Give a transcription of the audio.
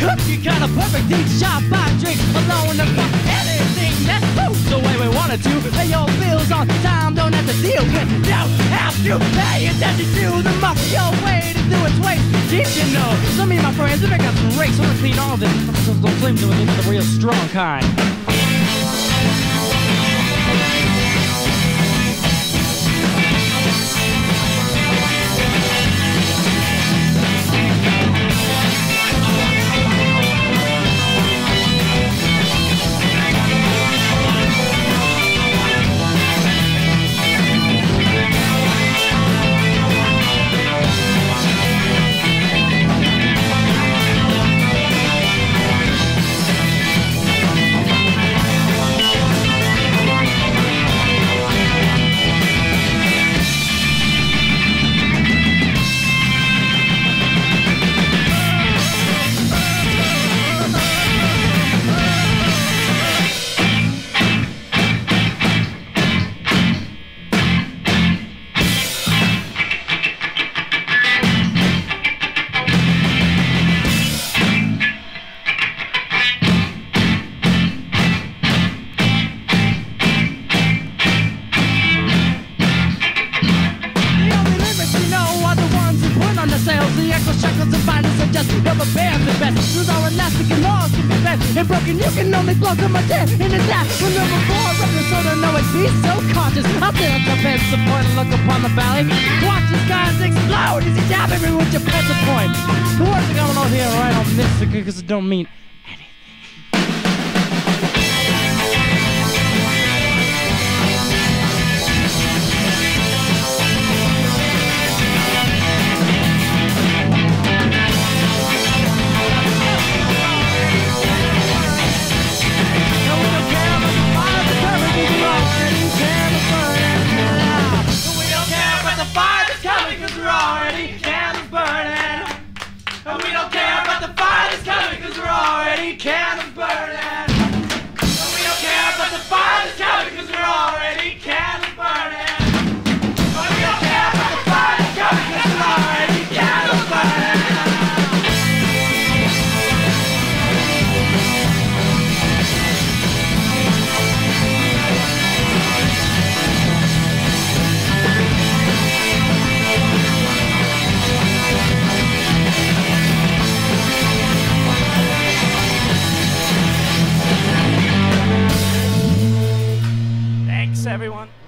Cookie kind of perfect. Each shot by drink alone and fuck anything that moves the way we want it to. Pay your bills on time, don't have to deal with. Don't have to pay attention to the muck. Your way to do it's waste. Did you know? So me and my friends, we make up some rakes. Wanna clean all this. Don't claim to it, the real strong kind. Our elastic and laws can be bent and broken. You can only blow to my dead in the death. When number four records so to know it, be so conscious. Out there at the bed, support and look upon the valley. Watch the skies explode as you dab every with your pencil point. The words are going on here right on this because it don't mean we don't care about everyone.